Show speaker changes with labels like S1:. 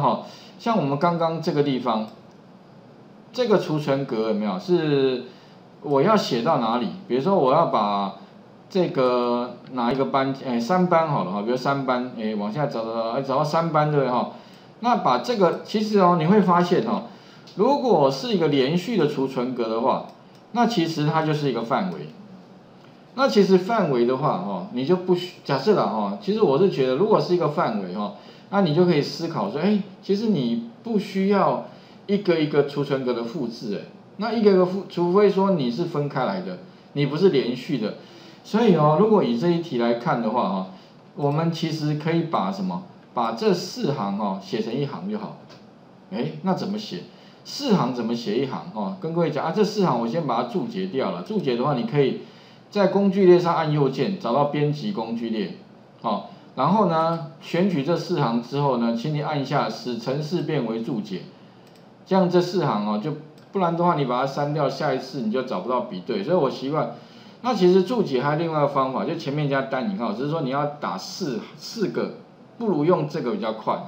S1: 好，像我们刚刚这个地方，这个储存格有没有？是我要写到哪里？比如说我要把这个哪一个班，哎，三班好了哈，比如三班，哎，往下找找找，找到三班对哈？那把这个其实哦，你会发现哈，如果是一个连续的储存格的话，那其实它就是一个范围。那其实范围的话哈，你就不需假设了哈，其实我是觉得，如果是一个范围哈。那你就可以思考说，哎，其实你不需要一个一个储存格的复制，哎，那一个个复，除非说你是分开来的，你不是连续的，所以哦，如果以这一题来看的话，哈，我们其实可以把什么，把这四行哦写成一行就好，哎，那怎么写？四行怎么写一行？哦，跟各位讲啊，这四行我先把它注解掉了，注解的话，你可以在工具列上按右键，找到编辑工具列，哦。然后呢，选取这四行之后呢，请你按下使程式变为注解，这样这四行哦，就不然的话你把它删掉，下一次你就找不到比对。所以我习惯，那其实注解还有另外一个方法，就前面加单引号，只是说你要打四四个，不如用这个比较快哈。